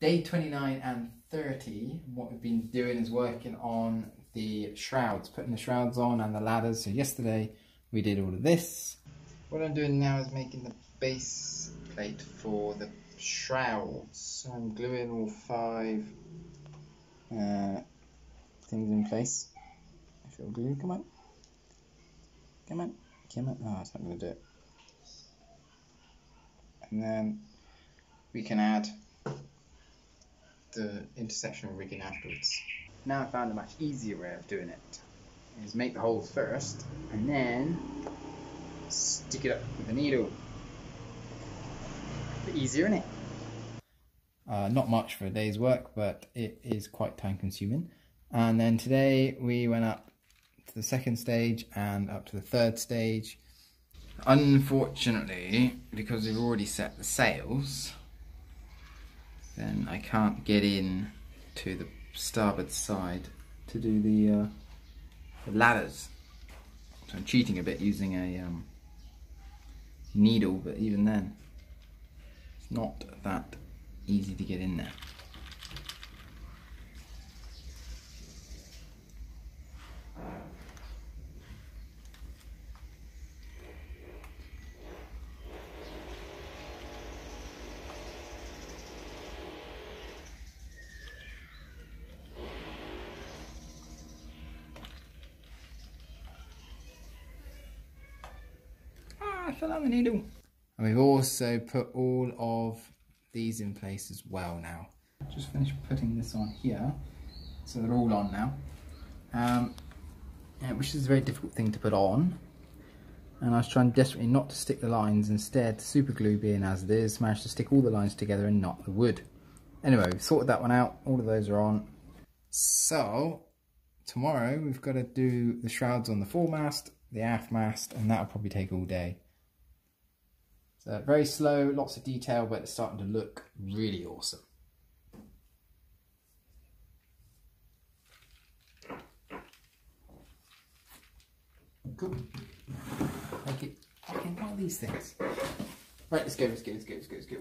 day 29 and 30, what we've been doing is working on the shrouds, putting the shrouds on and the ladders. So yesterday we did all of this. What I'm doing now is making the base plate for the shrouds. So I'm gluing all five uh, things in place. If it'll glue, come on. Come on, come on. Oh, it's not going to do it. And then we can add the intersectional rigging afterwards. Now I found a much easier way of doing it. Is make the holes first and then stick it up with a needle. A Bit easier, isn't it? Uh, not much for a day's work, but it is quite time consuming. And then today we went up to the second stage and up to the third stage. Unfortunately, because we've already set the sails, then I can't get in to the starboard side to do the, uh, the ladders. So I'm cheating a bit using a um, needle, but even then, it's not that easy to get in there. And we've also put all of these in place as well now. Just finished putting this on here. So they're all on now. Um, yeah, which is a very difficult thing to put on. And I was trying desperately not to stick the lines. Instead, super glue being as it is, managed to stick all the lines together and not the wood. Anyway, we've sorted that one out. All of those are on. So, tomorrow we've got to do the shrouds on the foremast, the aft mast, and that'll probably take all day. So very slow, lots of detail, but it's starting to look really awesome. Good. Like it. Okay, what are these things? Right, let's go, let's go, let's go, let's go, let's go.